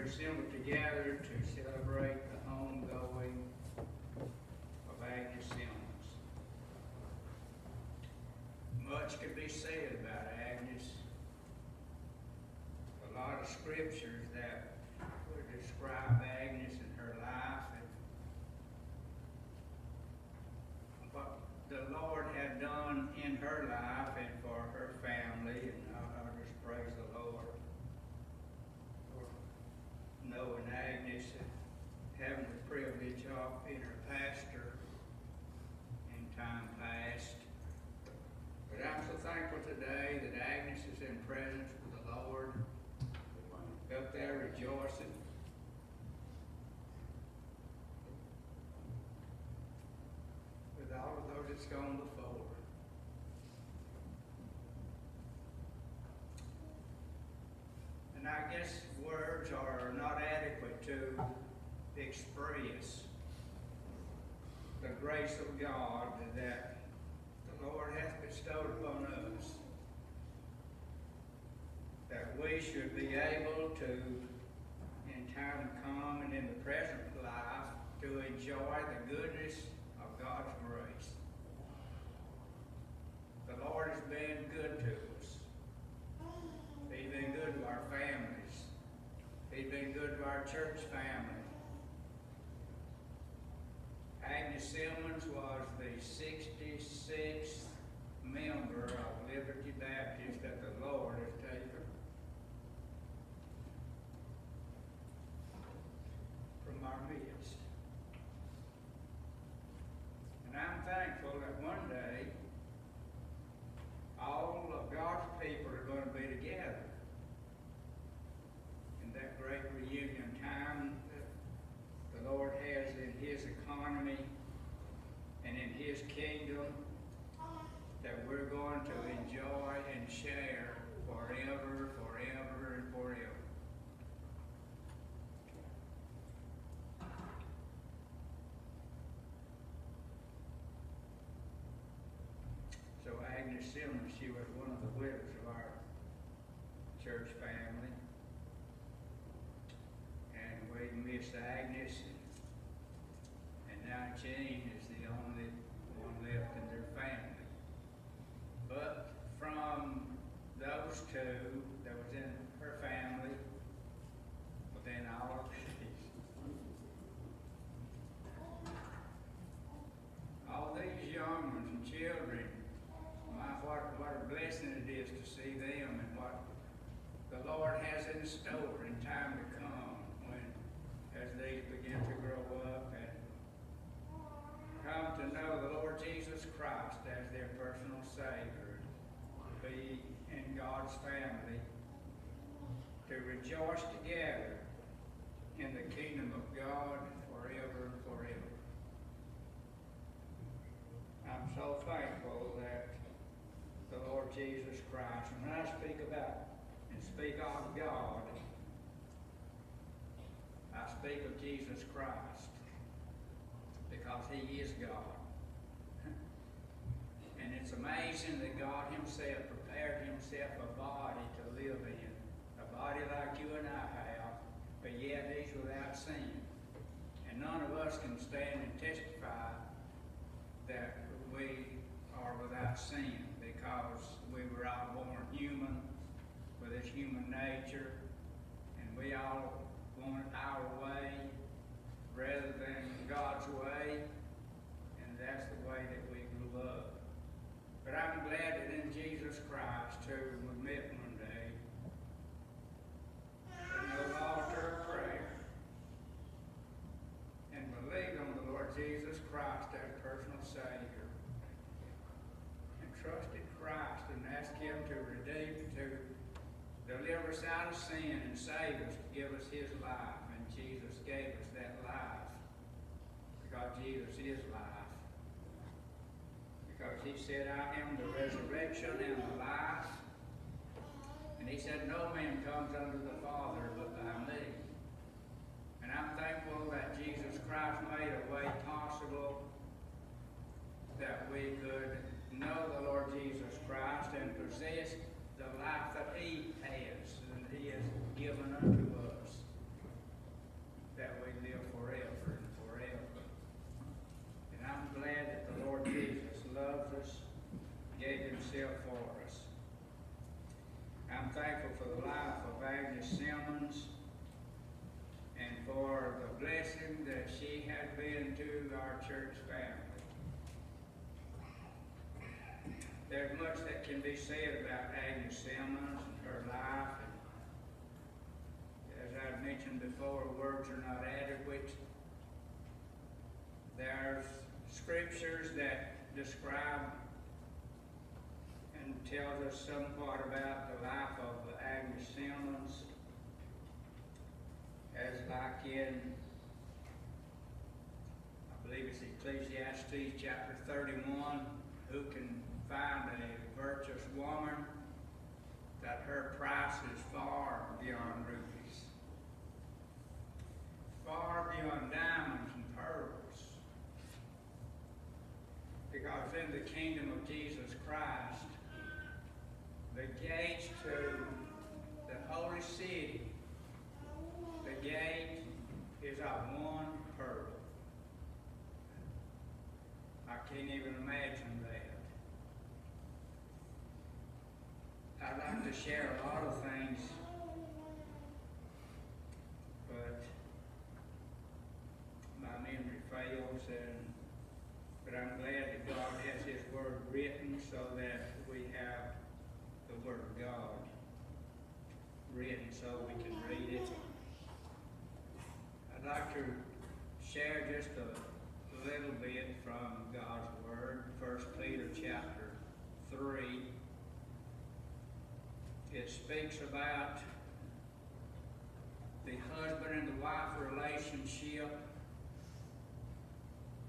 we're assembled together to celebrate the homegoing of Agnes Simmons. Much could be said about Agnes. A lot of scriptures that would describe Agnes and her life and what the Lord had done in her life and for her family, and I, I just praise the Lord for knowing Agnes and having the privilege of being her pastor in time past. But I'm so thankful today that Agnes is in presence with the Lord, up there rejoicing. With all of those that's gone before. And I guess words are not adequate to express the grace of God that the Lord hath bestowed upon us. That we should be able to, in time to come and in the present life, to enjoy the goodness of God's grace. The Lord has been good to us. He's been good to our families. He's been good to our church family. Agnes Simmons was the 66th member of Liberty Baptist that the Lord has taken from our midst. And I'm thankful that one day all of God's people are going to be together in that great reunion time that the Lord has in His economy and in His kingdom that we're going to enjoy and share forever, forever, and forever. So Agnes Simmons, she widows of our church family. And we miss Agnes and, and now Jean is the only one left in their family. But from those two that was in her family, within all of these, all these young ones and children, my, what, what a blessing it is to see them and what the Lord has in store in time to come when, as they begin to grow up and come to know the Lord Jesus Christ as their personal Savior, to be in God's family, to rejoice together in the kingdom of God forever and forever. I'm so thankful that the Lord Jesus Christ, and when I speak about and speak of God, I speak of Jesus Christ because He is God. And it's amazing that God Himself prepared Himself a body to live in, a body like you and I have, but yet He's without sin. And none of us can stand and testify that we are without sin because we were all born human with this human nature and we all want our way rather than God's way and that's the way that we grew up. But I'm glad that in Jesus Christ who we met one day at the altar of prayer and believed on the Lord Jesus Christ as personal Savior and trust trusted Christ and ask Him to redeem, to deliver us out of sin and save us, to give us His life. And Jesus gave us that life because Jesus is life. Because He said, I am the resurrection and the life. And He said, No man comes unto the Father but by me. And I'm thankful that Jesus Christ made a way possible that we could know the Lord Jesus Christ and possess the life that He has and He has given unto They said about Agnes Simmons and her life. And as I've mentioned before, words are not adequate. There's scriptures that describe and tells us somewhat about the life of Agnes Simmons as like in, I believe it's Ecclesiastes chapter 31, Word of God written so we can read it. I'd like to share just a little bit from God's Word, First Peter chapter three it speaks about the husband and the wife relationship.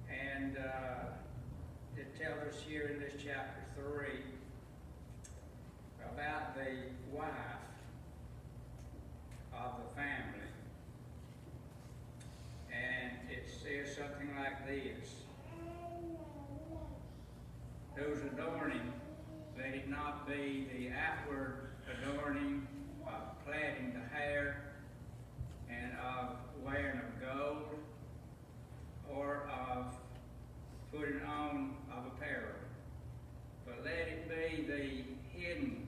And uh, it tells us here in this chapter 3 about the wife of the family. And it says something like this. Those adorning, let it not be the outward adorning, of plaiting the hair, and of wearing of gold, or of putting on of apparel. But let it be the hidden,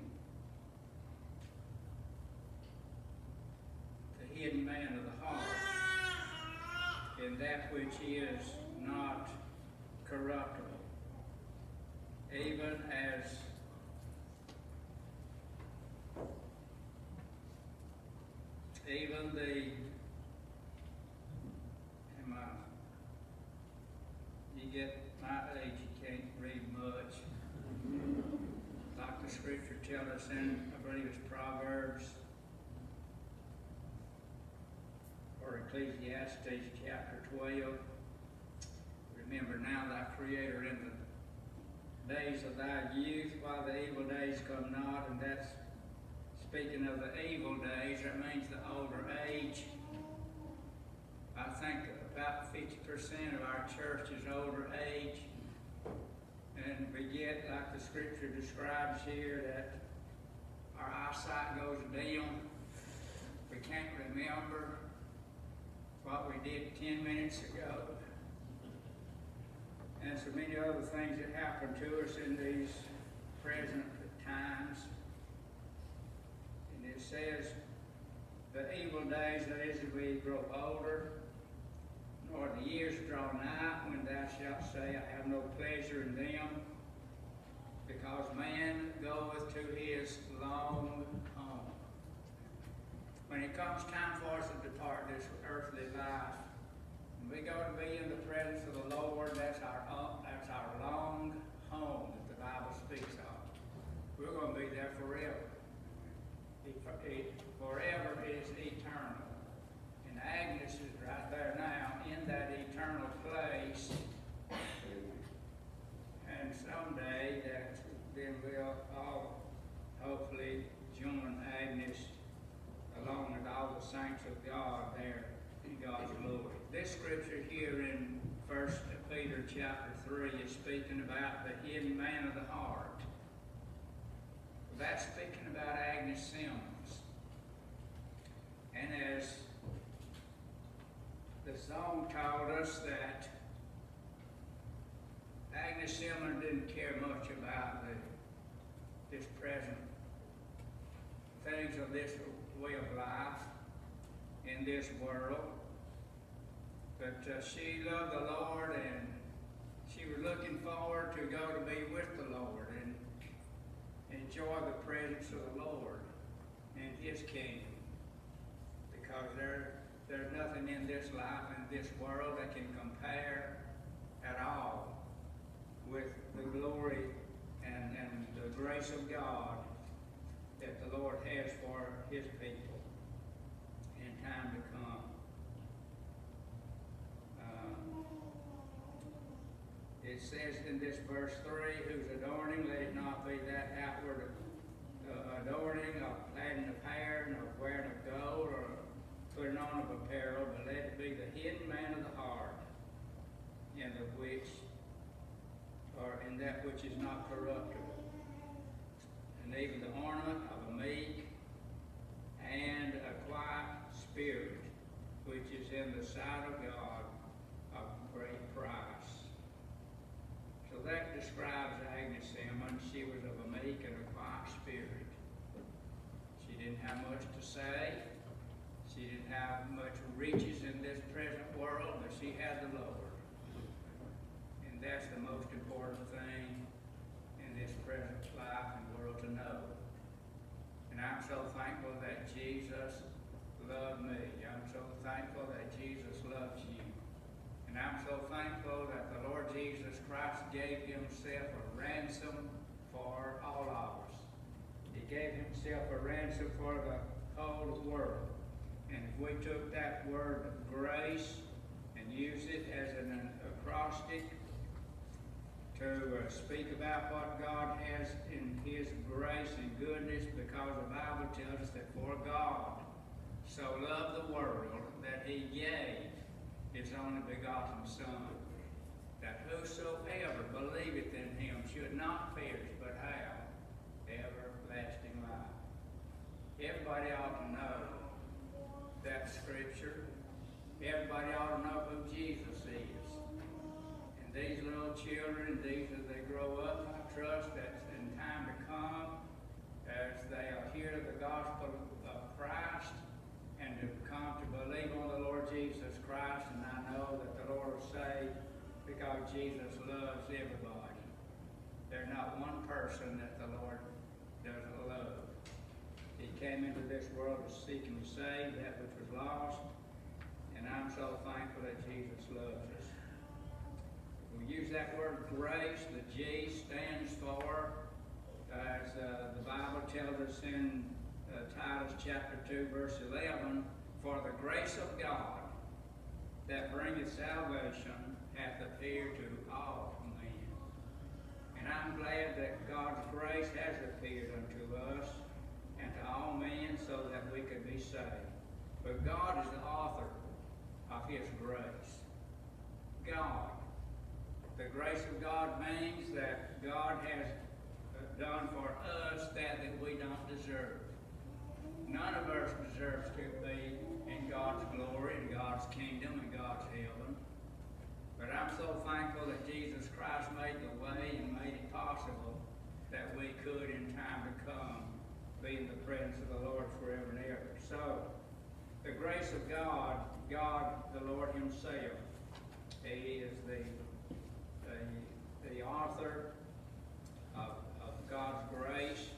hidden man of the heart, in that which is not corruptible, even as even the, am I, you get my age, you can't read much. Like the scripture tells us in, I believe it's Proverbs, or Ecclesiastes chapter twelve. Remember now thy creator in the days of thy youth, while the evil days come not, and that's Speaking of the evil days, that means the older age. I think about 50% of our church is older age. And we get, like the scripture describes here, that our eyesight goes dim. We can't remember what we did 10 minutes ago. And so many other things that happen to us in these present times And it says, the evil days, that is, as we grow older, nor the years draw nigh, when thou shalt say, I have no pleasure in them, because man goeth to his long. When it comes time for us to depart this earthly life, we go to be in the presence of the Lord, that's our, uh, that's our long home that the Bible speaks of. We're going to be there forever forever is eternal. And Agnes is right there now in that eternal place. And someday that then we'll all hopefully join Agnes along with all the saints of God there in God's glory. This scripture here in First Peter chapter 3 is speaking about the hidden man of the heart. That's speaking about Agnes Simmons. And as the song told us that Agnes Simmons didn't care much about the, this present things of this way of life in this world. But uh, she loved the Lord and she was looking forward to go to be with the Lord and enjoy the presence of the Lord and His kingdom. Because there, there's nothing in this life and this world that can compare at all with the glory and, and the grace of God that the Lord has for His people in time to come. Um, It says in this verse three, whose adorning, let it not be that outward uh, adorning of plaiting of hair, nor wearing of gold, or putting on of apparel, but let it be the hidden man of the heart, in the which, or in that which is not corruptible, even the ornament of a meek and a quiet spirit, which is in the sight of God of great price. So that describes Agnes Simmons. She was of a meek and a quiet spirit. She didn't have much to say. She didn't have much riches in this present world, but she had the Lord. And that's the most important thing in this present to know. And I'm so thankful that Jesus loved me. I'm so thankful that Jesus loves you. And I'm so thankful that the Lord Jesus Christ gave himself a ransom for all of us. He gave himself a ransom for the whole world. And if we took that word grace and used it as an acrostic to uh, speak about what God has in His grace and goodness, because the Bible tells us that for God so loved the world that He gave His only begotten Son, that whosoever believeth in Him should not perish, but have everlasting life. Everybody ought to know that scripture. Everybody ought to know who Jesus these little children, these as they grow up, I trust that in time to come, as they'll hear the gospel of Christ and to come to believe on the Lord Jesus Christ, and I know that the Lord will save because Jesus loves everybody. There's not one person that the Lord doesn't love. He came into this world to seek and save that which was lost, and I'm so thankful that Jesus loves us. We use that word grace. The G stands for, as uh, the Bible tells us in uh, Titus chapter 2, verse 11, for the grace of God that bringeth salvation hath appeared to all men. And I'm glad that God's grace has appeared unto us and to all men so that we could be saved. But God is the author of His grace. God. The grace of God means that God has uh, done for us that that we don't deserve. None of us deserves to be in God's glory, in God's kingdom, in God's heaven. But I'm so thankful that Jesus Christ made the way and made it possible that we could in time to come be in the presence of the Lord forever and ever. So, the grace of God, God, the Lord Himself, He is the, the, author of, of God's grace.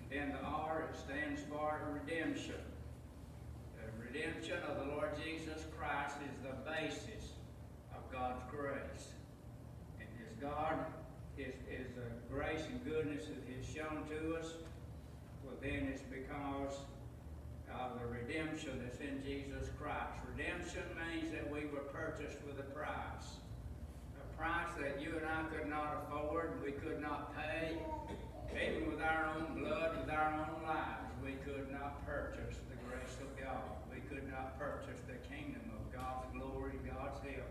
And then the R, it stands for redemption. The redemption of the Lord Jesus Christ is the basis of God's grace. And as God, His, His uh, grace and goodness that He has shown to us, well then it's because of the redemption that's in Jesus Christ. Redemption means that we were purchased with a price. Price that you and I could not afford, we could not pay. Even with our own blood, with our own lives, we could not purchase the grace of God. We could not purchase the kingdom of God's glory, God's help.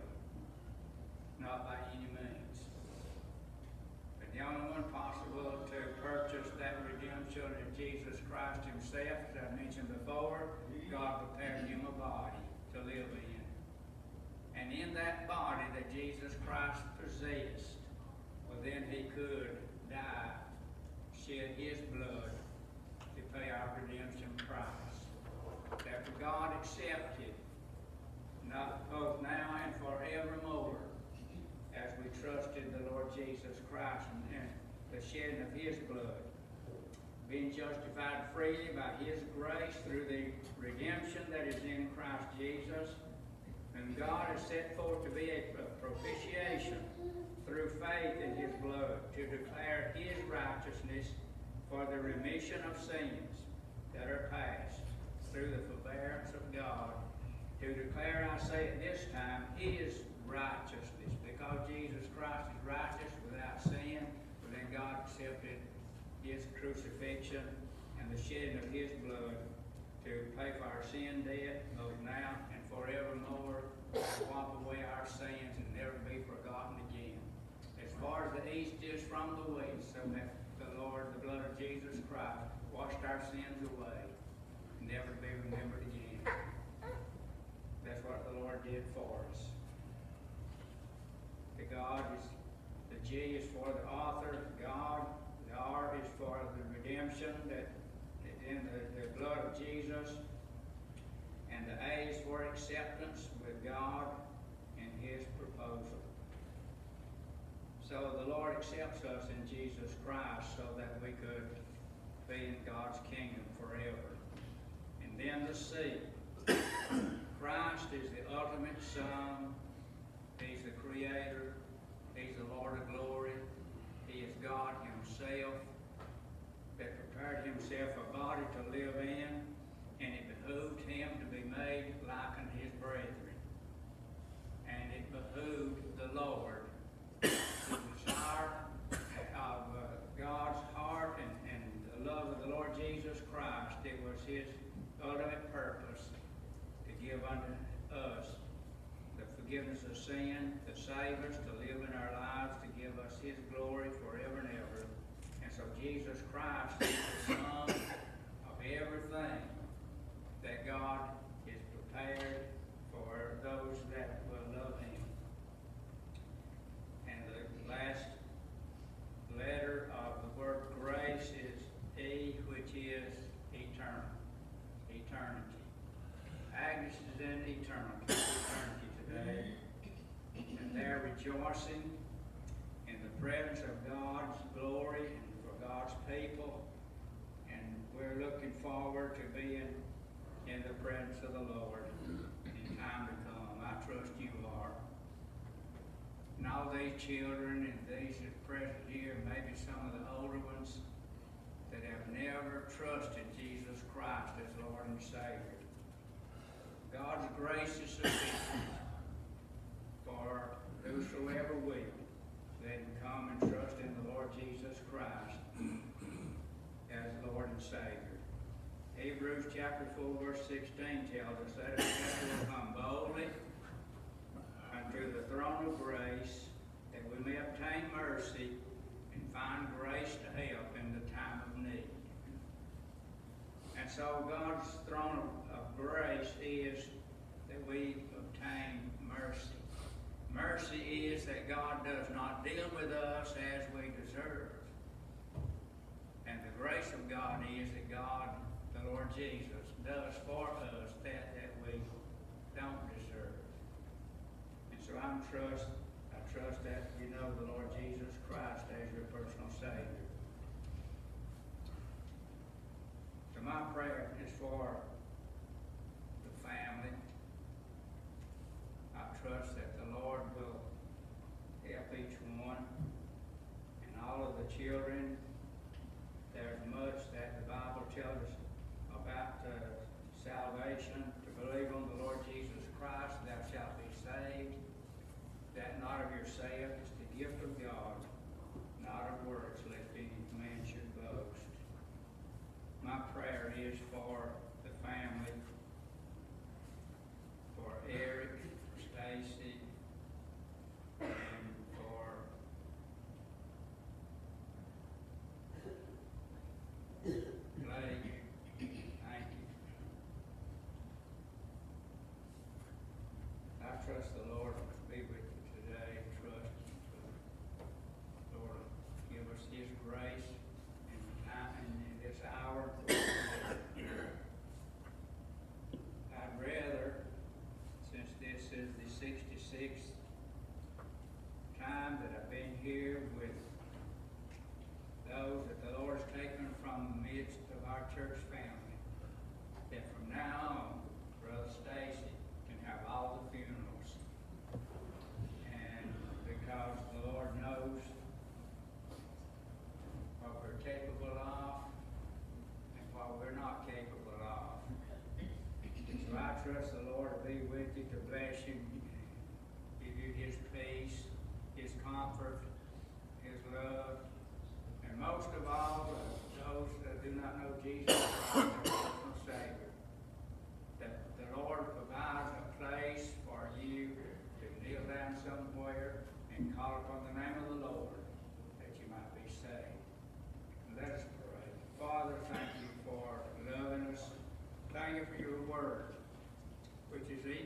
Not by any means. But the only one possible to purchase that redemption is Jesus Christ himself, as I mentioned before. God prepared him a body to live in. And in that body that Jesus Christ possessed, well, then he could die, shed his blood to pay our redemption price. That God accepted, not both now and forevermore, as we trusted the Lord Jesus Christ and the shedding of his blood, being justified freely by his grace through the redemption that is in Christ Jesus and God has set forth to be a propitiation through faith in his blood to declare his righteousness for the remission of sins that are past through the forbearance of God to declare, I say at this time, his righteousness. Because Jesus Christ is righteous without sin, but then God accepted his crucifixion and the shedding of his blood to pay for our sin debt, both now and forevermore, wipe away our sins and never be forgotten again. As far as the east is from the west, so that the Lord, the blood of Jesus Christ, washed our sins away, never to be remembered again. That's what the Lord did for us. The God is, the G is for the author, God. The R is for the redemption that in the, the blood of Jesus. And the A is for acceptance with God and His proposal. So the Lord accepts us in Jesus Christ so that we could be in God's kingdom forever. And then the C. Christ is the ultimate Son. He's the Creator. He's the Lord of glory. He is God Himself that prepared Himself a body to live in, behooved Him to be made like unto His brethren. And it behooved the Lord the desire of uh, God's heart and, and the love of the Lord Jesus Christ. It was His ultimate purpose to give unto us the forgiveness of sin, to save us, to live in our lives, to give us His glory forever and ever. And so Jesus Christ is the sum of everything that God is prepared for those that will love Him. And the last letter of the word grace is E, which is eternal, eternity. Agnes is in eternity, eternity today, and they're rejoicing in the presence of God's glory and for God's people, and we're looking forward to being in the presence of the Lord in time to come. I trust you are. And all these children and these that present here, maybe some of the older ones that have never trusted Jesus Christ as Lord and Savior. God's grace is sufficient for whosoever will. Let him come and trust in the Lord Jesus Christ as Lord and Savior. Hebrews chapter 4, verse 16 tells us, Let us therefore come boldly unto the throne of grace, that we may obtain mercy and find grace to help in the time of need. And so God's throne of, grace is that we obtain mercy. Mercy is that God does not deal with us as we deserve. And the grace of God is that God, Lord Jesus, does for us that that we don't deserve. And so I'm trust, I trust that you know the Lord Jesus Christ as your personal Savior. So my prayer is for the family. I trust that the Lord will help each one and all of the children. There's much that the Bible tells us about uh, salvation, to believe on the Lord Jesus Christ, thou shalt be saved. That not of yourself is the gift of God, not of works, lest any man should boast. My prayer is for the family, for Eric, for Stacy, and for Blake. Thank you. I trust the Lord to be with you today. Trust the Lord will give us His grace in time and in this hour. I'd rather, since this is the sixty-sixth time that I've been here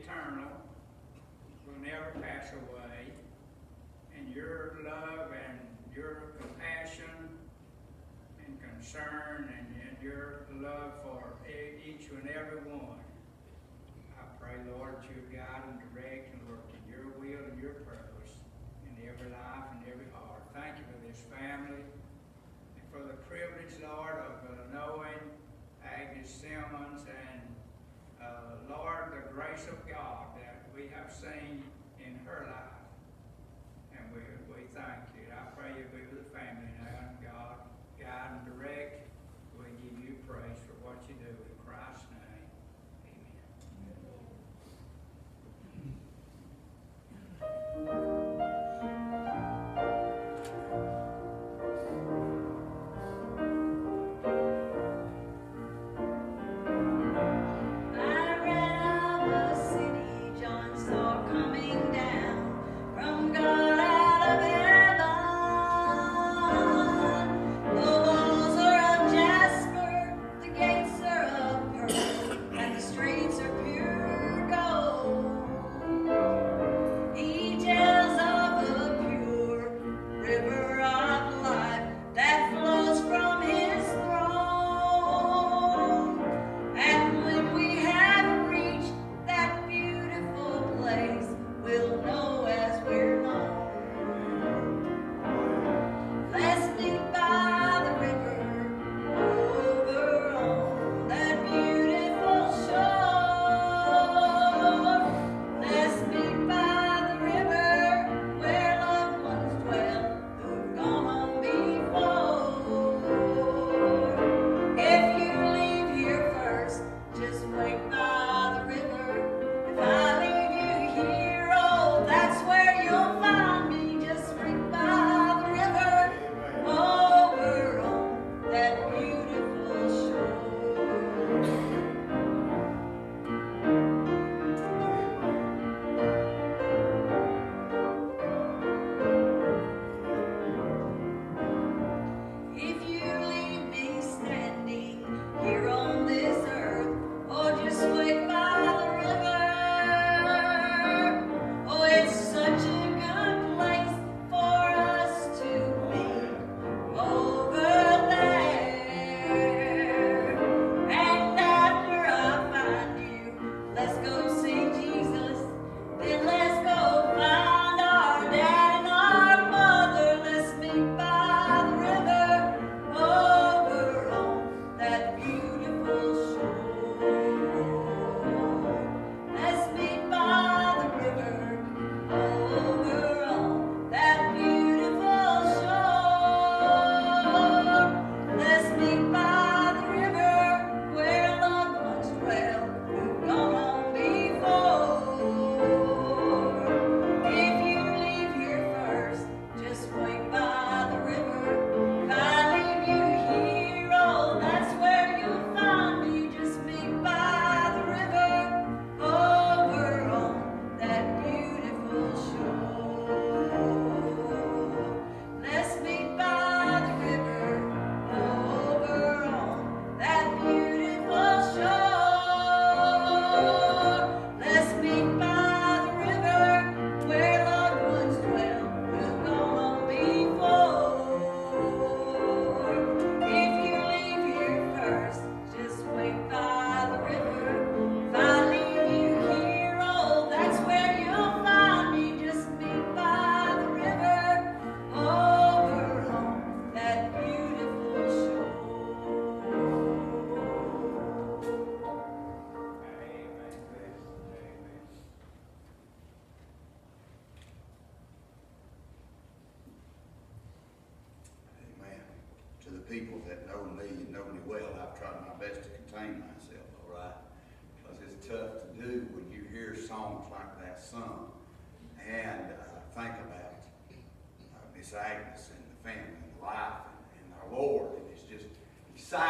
eternal, will never pass away, and your love and your compassion and concern and, and your love for each and every one. I pray, Lord, that you guide and direct and work in your will and your purpose in every life and every heart. Thank you for this family and for the privilege, Lord, of uh, knowing Agnes Simmons and, uh, Lord, the grace of God that we have seen in her life. And we, we thank you. I pray you be with the family now, and God, guide and direct. We give you praise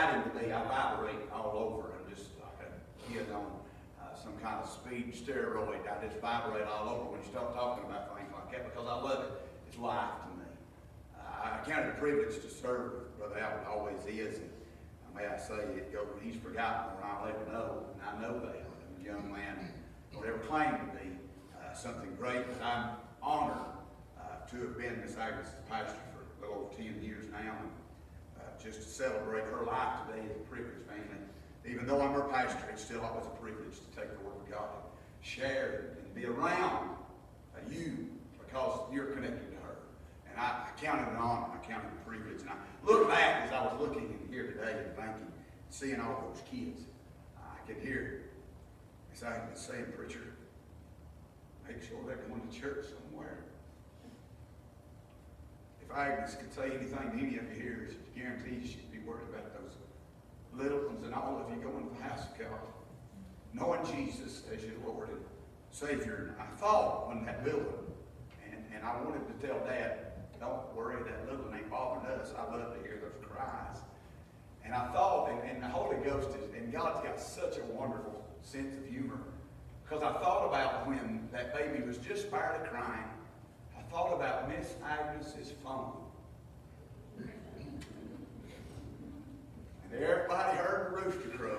exciting to me. I vibrate all over. I'm just like a kid on uh, some kind of speed steroid. I just vibrate all over when you start talking about things like that because I love it. It's life to me. Uh, I count it a privilege to serve Brother Albert, always is. And may I say, it he's forgotten when I let him know, and I know that. A young man don't ever claim to be uh, something great, but I'm honored uh, to have been Miss Agnes' pastor for a little over 10 years now. Just to celebrate her life today is a privilege, family. Even though I'm her pastor, it's still always a privilege to take the Word of God and share and be around you because you're connected to her. And I, I count it an honor, I count it a privilege. And I look back as I was looking in here today and thinking, seeing all those kids, I could hear Miss Agnes saying, Preacher, make sure they're going to church somewhere. Agnes could say anything to any of you here, she guarantees she'd be worried about those little ones and all of you going to the house of God, knowing Jesus as your Lord and Savior. And I thought when that little and, and I wanted to tell Dad, don't worry, that little one ain't bothering us. I love to hear those cries. And I thought, and, and the Holy Ghost is, and God's got such a wonderful sense of humor. Because I thought about when that baby was just barely crying, thought about Miss Agnes's phone. And everybody heard the rooster crow.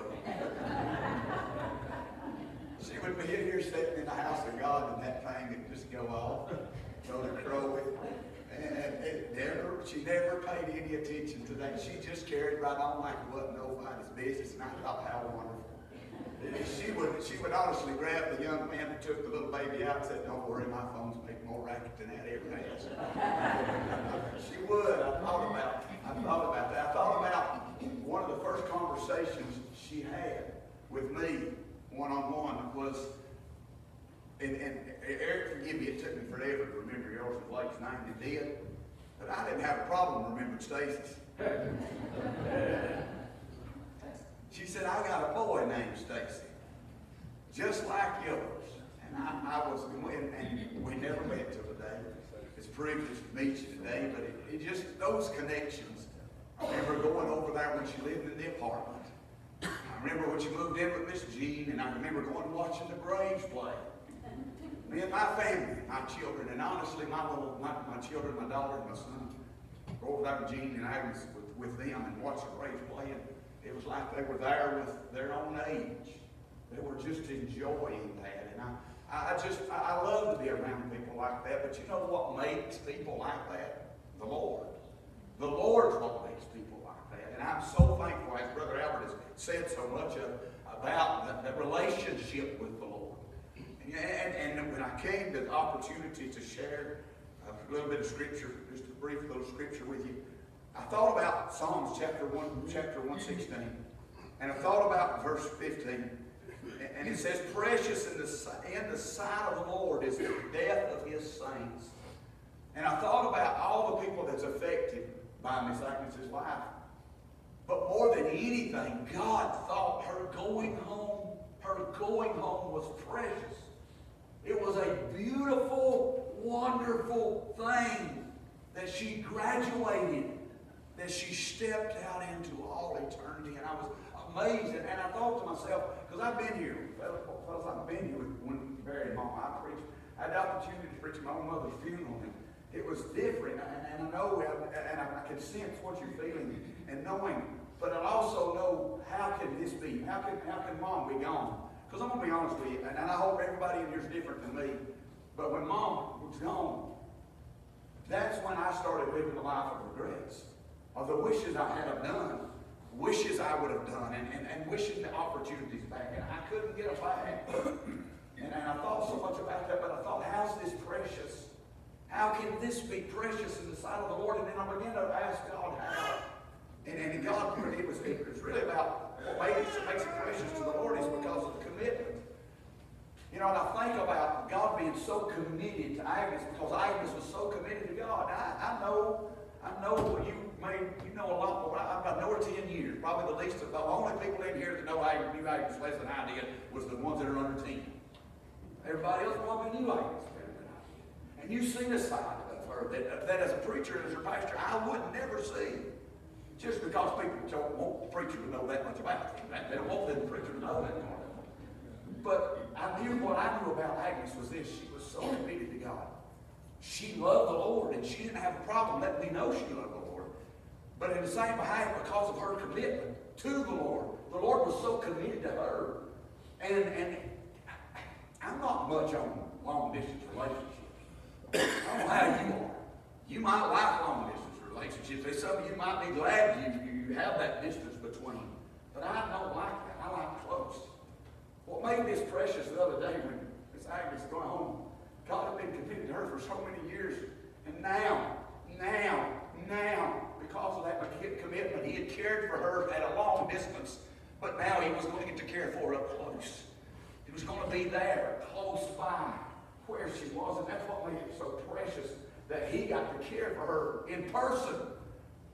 she would be in here sitting in the house of God and that thing would just go off, go to crowing. And it never, she never paid any attention to that. She just carried right on like it wasn't nobody's business. And I thought, how wonderful. She would, she would honestly grab the young man that took the little baby out and said, don't worry, my phone's more racket than that ever has. she would. I thought about, I thought about that. I thought about one of the first conversations she had with me one-on-one was, and, and Eric, forgive me, it took me forever to remember yours and Blake's name, it did. But I didn't have a problem remembering Stacy's. She said, I got a boy named Stacy, just like yours. I, I was, and, and we never met till today. It's a privilege to meet you today, but it, it just, those connections. I remember going over there when she lived in the apartment. I remember when she moved in with Miss Jean, and I remember going and watching the Braves play. Me and my family, my children, and honestly, my little, my, my children, my daughter, and my son, go over there with Jean and Agnes with, with them and watch the Braves play. And it was like they were there with their own age. They were just enjoying that. And I, I just, I love to be around people like that. But you know what makes people like that? The Lord. The Lord's what makes people like that. And I'm so thankful, as Brother Albert has said so much of, about the, the relationship with the Lord. And, and, and when I came to the opportunity to share a little bit of scripture, just a brief little scripture with you, I thought about Psalms chapter 1, chapter 116. And I thought about verse 15. And it says, Precious in the, in the sight of the Lord is the death of his saints. And I thought about all the people that's affected by Miss Agnes's life. But more than anything, God thought her going home, her going home was precious. It was a beautiful, wonderful thing that she graduated that she stepped out into all eternity. And I was amazed. And I thought to myself, because I've been here, fellas, I've been here when you buried mom. I preached, I had the opportunity to preach my own mother's funeral. And it was different. And, and I know, and I, I can sense what you're feeling and knowing. But I also know, how can this be? How can, how can mom be gone? Because I'm going to be honest with you, and, and I hope everybody in here is different than me. But when mom was gone, that's when I started living a life of regrets of the wishes I had done, wishes I would have done, and, and, and wishing the opportunities back. And I couldn't get them back. and, and I thought so much about that, but I thought, how's this precious? How can this be precious in the sight of the Lord? And then I began to ask God how. And, and God, it was, it was really about what makes, makes it precious to the Lord is because of the commitment. You know, and I think about God being so committed to Agnes because Agnes was so committed to God. I, I know, I know what you you know a lot more. I've got over 10 years. Probably the least of the only people in here that know Agnes, knew Agnes less than I did was the ones that are under 10. Everybody else probably knew Agnes better than I did. And you've seen a side of her that, that as a preacher and as a pastor, I would never see. Just because people don't want the preacher to know that much about them. They don't want the preacher to know that much. But I knew what I knew about Agnes was this. She was so committed to God. She loved the Lord, and she didn't have a problem letting me know she loved the Lord. But in the same behalf, because of her commitment to the Lord, the Lord was so committed to her. And, and I'm not much on long distance relationships. I don't know how you are. You might like long distance relationships. There's some of you might be glad you, you have that distance between. But I don't like that. I like close. What made this precious the other day when Miss Agnes got home, God had been committed to her for so many years. And now, now, now, because of that commitment, he had cared for her at a long distance. But now he was going to get to care for her up close. He was going to be there, close by, where she was. And that's what made it so precious that he got to care for her in person.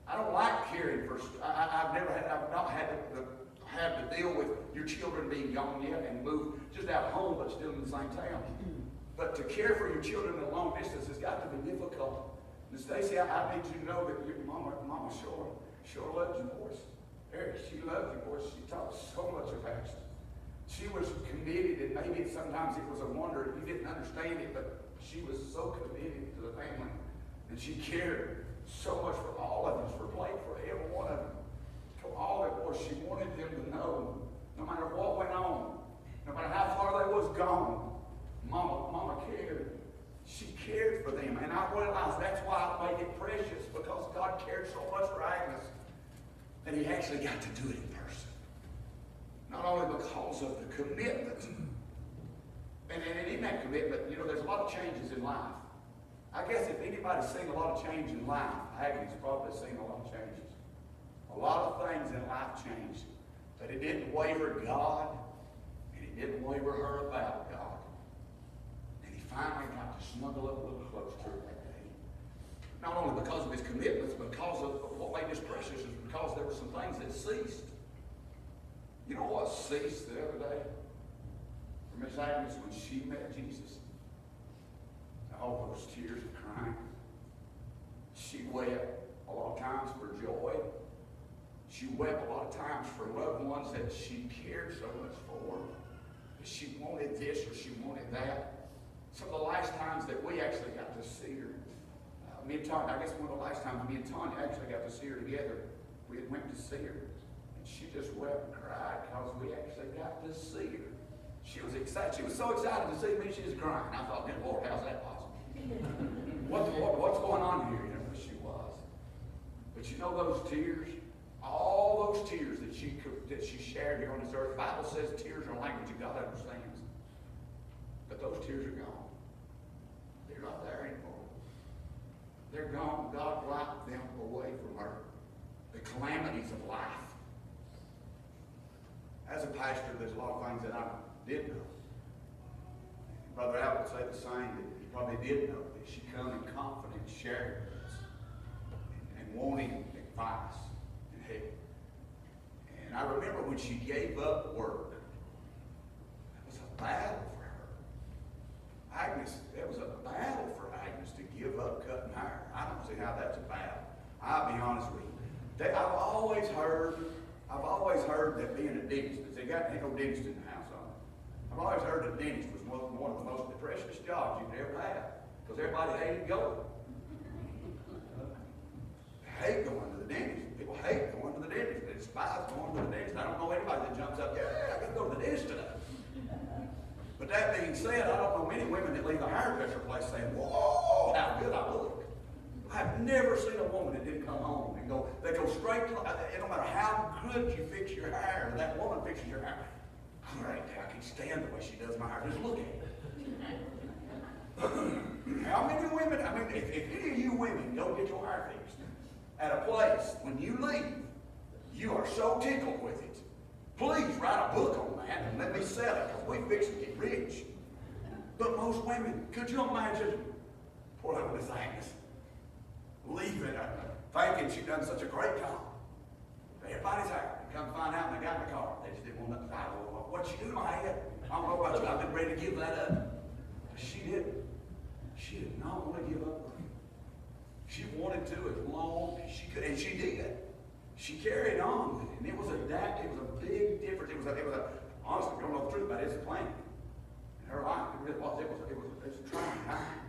I don't like caring for, I, have never had, I've not had to, have to deal with your children being gone yet and moved just out of home but still in the same town. But to care for your children at a long distance has got to be difficult. And Stacy, I, I need you to know that your mama, mama sure, sure loves you, boys. Eric, she loved you, boys. She taught so much about you. She was committed, and maybe sometimes it was a wonder you didn't understand it, but she was so committed to the family. And she cared so much for all of us, for Blake, for every one of them. For all it was, she wanted them to know, no matter what went on, no matter how far they was gone, Mama, Mama cared. She cared for them. And I realized that's why I made it precious, because God cared so much for Agnes that he actually got to do it in person. Not only because of the commitment, and, and in that commitment, you know, there's a lot of changes in life. I guess anybody's seen a lot of change in life, Agnes probably seen a lot of changes. A lot of things in life changed. But it didn't waver God, and it didn't waver her about God. And he finally got to snuggle up a little close to her that day. Not only because of his commitments, but because of what made this precious is because there were some things that ceased. You know what ceased the other day? For Miss Agnes when she met Jesus. All those tears of crying. She wept a lot of times for joy. She wept a lot of times for loved ones that she cared so much for. She wanted this or she wanted that. Some of the last times that we actually got to see her, uh, me and Tanya, I guess one of the last times me and Tanya actually got to see her together, we went to see her. And she just wept and cried because we actually got to see her. She was excited. She was so excited to see me, she was crying. I thought, good Lord, how's that possible? what, what, what's going on here? You know, she was. But you know those tears? All those tears that she that she shared here on this earth. The Bible says tears are a language that God understands. But those tears are gone. They're not there anymore. They're gone. God wiped them away from her. The calamities of life. As a pastor, there's a lot of things that I did know. Brother Al would say the same, that he probably did know that she come in confidence, sharing with us, and, wanting advice. And I remember when she gave up work, that was a battle for her. Agnes, it was a battle for Agnes to give up cutting hair. I don't see how that's a battle. I'll be honest with you. They, I've always heard, I've always heard that being a dentist, they got no dentist in the house on it. I've always heard that dentist was one, one of the most precious jobs you could ever have. Because everybody hated going. Hate going to the dentist. People hate going to the dentist. They despise going to the dentist. I don't know anybody that jumps up, yeah, I got to go to the dentist today. But that being said, I don't know many women that leave the hairdresser place saying, whoa, how good I look. I've never seen a woman that didn't come home and go, they go straight to, uh, it don't matter how good you fix your hair, that woman fixes your hair. Great, I can stand the way she does my hair. Just look at it. how many women, I mean, if, if any of you women don't get your hair fixed, at a place, when you leave, you are so tickled with it. Please write a book on that and let me sell it because we fix to get rich. But most women, could you imagine poor little Miss Agnes leaving her, thinking she done such a great job. Everybody's happy. Come find out and they got in the car. They just didn't want to fight over. What she do my head? I don't know about you. I've been ready to give that up. But she didn't. She did not want to give up she wanted to as long as she could, and she did. She carried on, and it was a that it was a big difference. It was a, it was a honestly, we don't know the truth about it. It's a plan. In her life, it really was. It was it was, it was a trying time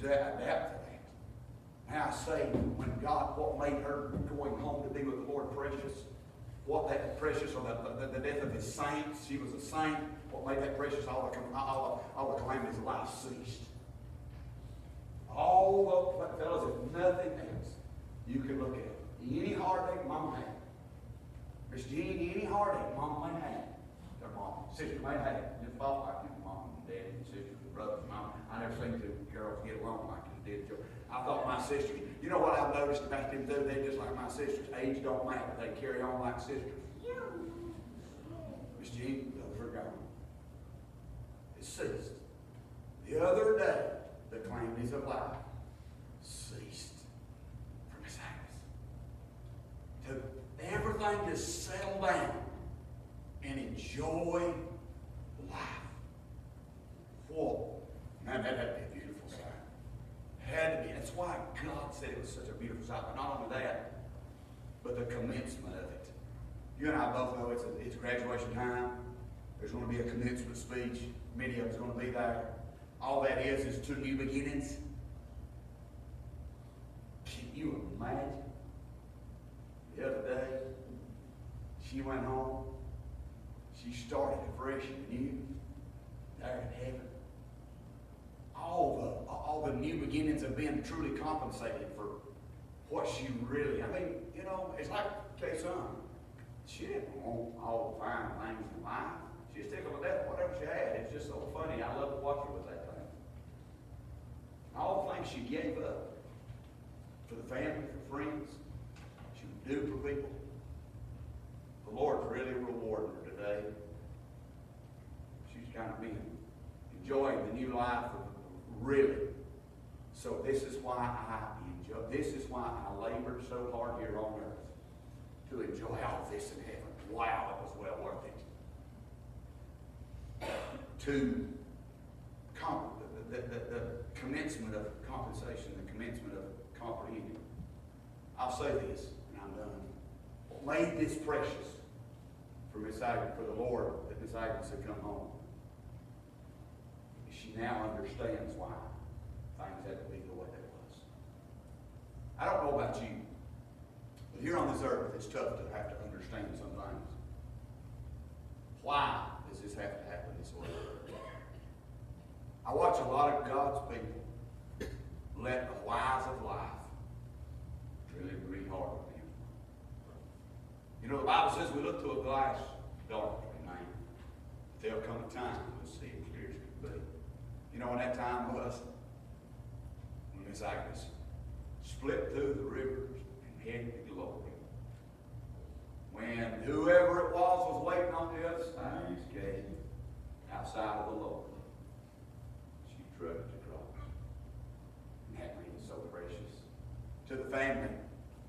to adapt to that. Now I say, when God, what made her going home to be with the Lord precious, what that precious, or the, the, the death of his saints, she was a saint, what made that precious, all the, all, the- all the calamities of life ceased. All the, fellas, if nothing else, you could look at any heartache mom had. Miss Jean, any heartache mom may have, their mom, sister may have, just fought like your mom and dad and sisters and brothers and mom. I never seen two girls get along like you did. I thought my sisters, you know what I've noticed about them too? They just like my sisters. Age don't matter. They carry on like sisters. Miss Jean, those are gone. It ceased. The other day, the calamities of life ceased from Miss Agnes. To everything to settle down and enjoy life. Whoa. Man, that had to be a beautiful sight. Had to be. That's why God said it was such a beautiful sight. But not only that, but the commencement of it. You and I both know it's, a, it's graduation time. There's going to be a commencement speech. Many of us are going to be there. All that is is two new beginnings. Can you imagine? The other day, she went home. She started afresh and new there in heaven. All the all the new beginnings have been truly compensated for what she really. I mean, you know, it's like Kay son. She didn't want all the fine things in life. She just tickled to death whatever she had. It's just so funny. I love to watch her with that. All things she gave up for the family, for friends, she would do for people. The Lord's really rewarding her today. She's kind of been enjoying the new life really. So this is why I enjoy, this is why I labored so hard here on earth to enjoy all this in heaven. Wow, it was well worth it. To com- the, the, the, commencement of compensation, the commencement of comprehending. I'll say this, and I'm done. What made this precious for Miss Agnes, for the Lord, that Miss Agnes had come home, she now understands why things had to be the way they was. I don't know about you, but here on this earth, it's tough to have to understand some things. Why does this have to happen this way? I watch a lot of God's people let the whys of life really breathe hard on them. You know, the Bible says we look through a glass darkly, man. There'll come a time we'll see it clear as be. You know when that time was? When Miss Agnes split through the rivers and headed to glory. When whoever it was was waiting on the other side, outside of the Lord, she trudged across. And that made it so precious. To the family,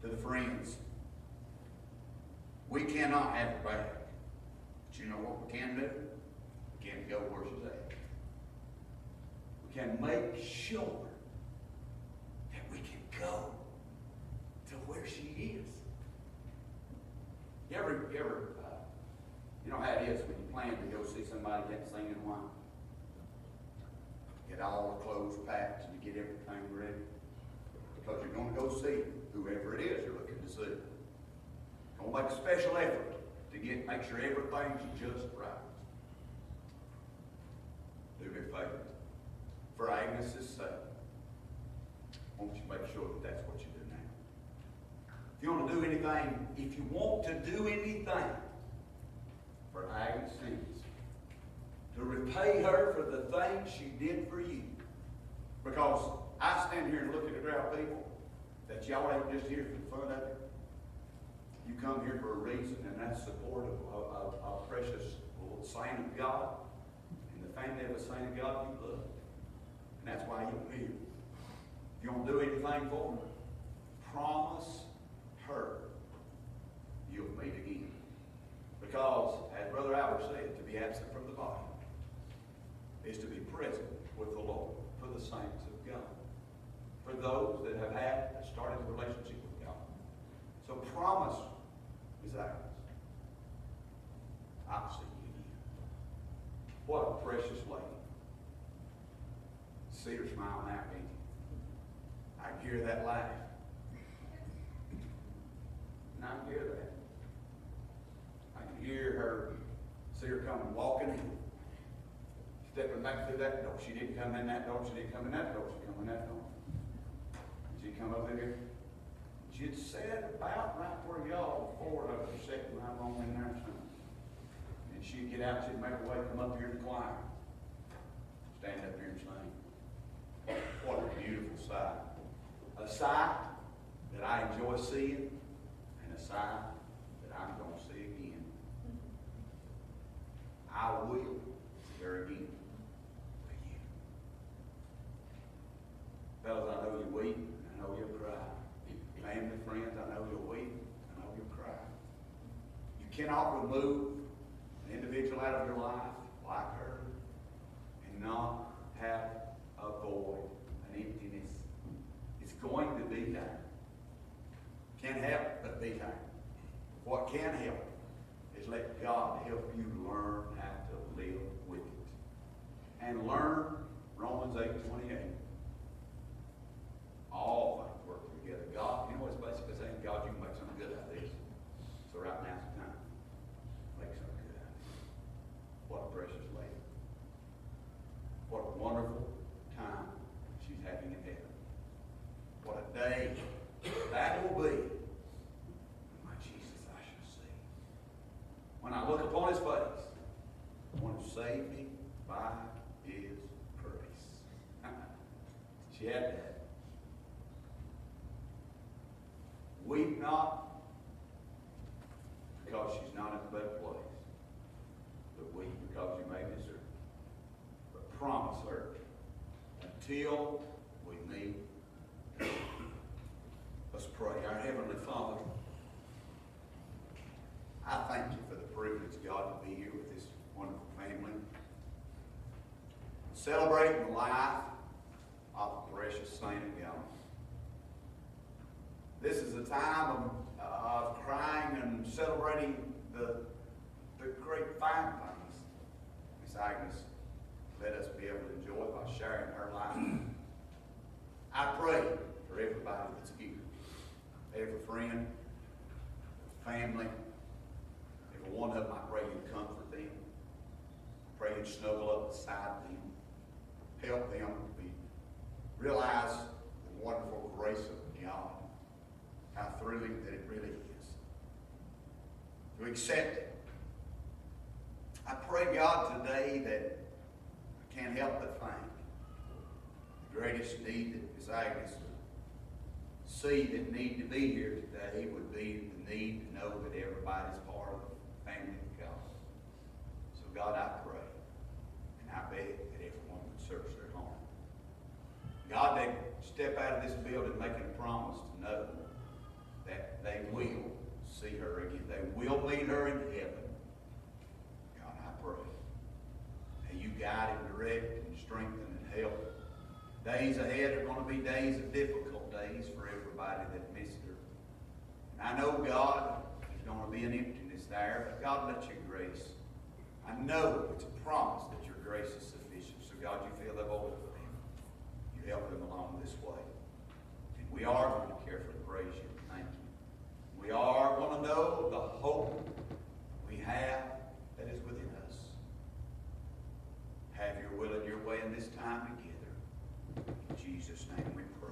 to the friends, we cannot have her back. But you know what we can do? We can go where she's at. We can make sure that we can go to where she is. You ever, you ever, uh, you know how it is when you plan to go see somebody in a while? Get all the clothes packed and you get everything ready. Because you're gonna go see whoever it is you're looking to see. Gonna make a special effort to get, make sure everything's just right. Do me a favor. For Agnes's sake, won't you make sure that that's what you do now? If you want to do anything, if you want to do anything for Agnes to repay her for the things she did for you, because I stand here and look at a crowd of people that y'all ain't just here for the fun of it. You come here for a reason, and that's support of a, a, precious saint of God, and the family of a saint of God you love. And that's why you're here. If you don't do anything for her, promise her you'll meet again. Because, as Brother Albert said, to be absent from the body is to be present with the Lord for the saints of God. For those that have had, started a relationship with God. So promise, is Agnes, I'll see you again. What a precious lady. See her smile now, can't? I hear that laugh. And I hear that. I can hear her, see her coming walking in. Stepping back through that door. She didn't come in that door, she didn't come in that door, she come in that door. She come over here. She'd sat about right where y'all four of us sitting right along in there. And she'd get out, she'd make her way, come up here to the choir. Stand up here and sing. What a beautiful sight. A sight that I enjoy seeing and a sight that I'm gonna see again. I will again. Again. Fellas, I know you weep, I know you'll cry. Family, friends, I know you'll weep, I know you'll cry. You cannot remove an individual out of your life like her and not have a void, an emptiness. It's going to be there. Can't help but be there. What can help is let God help you learn how to live with it. And learn Romans eight twenty-eight. All things work together. God, you know what's basically saying? God, you can make something good out of this. So right now's the time. Make something good out of it. What a precious lady. What a wonderful time she's having in heaven. What a day that will be. My Jesus I shall see. When I look upon his face, one who saved me by his grace. she had that. Weep not because she's not in a better place, but weep because you may miss her. But promise her until we meet. Let's pray. Our Heavenly Father, I thank you for the privilege, God, to be here with this wonderful family. Celebrating the life of a precious saint of God. This is a time of, of crying and celebrating the, the great fine things. Miss Agnes, let us be able to enjoy by sharing her life. I pray for everybody that's here, every friend, family, every one of them, I pray you comfort them. I pray you snuggle up beside them, help them realize the wonderful grace of God, how thrilling that it really is. To accept it. I pray, God, today that I can't help but think the greatest need that Ms. Agnes see that need to be here today would be the need to know that everybody's part of the family of God. So God, I pray, and I beg search their heart. God, they step out of this building making a promise to know that they will see her again. They will meet her in heaven. God, I pray. That you guide and direct and strengthen and help. Days ahead are going to be days of difficult days for everybody that missed her. And I know, God, there's going to be an emptiness there, but God, let your grace. I know it's a promise that your grace is sufficient. God, you fill that hole for them. You help them along this way. And we are going to carefully praise you. Thank you. We are going to know the hope we have that is within us. Have your will and your way in this time together. In Jesus' name we pray.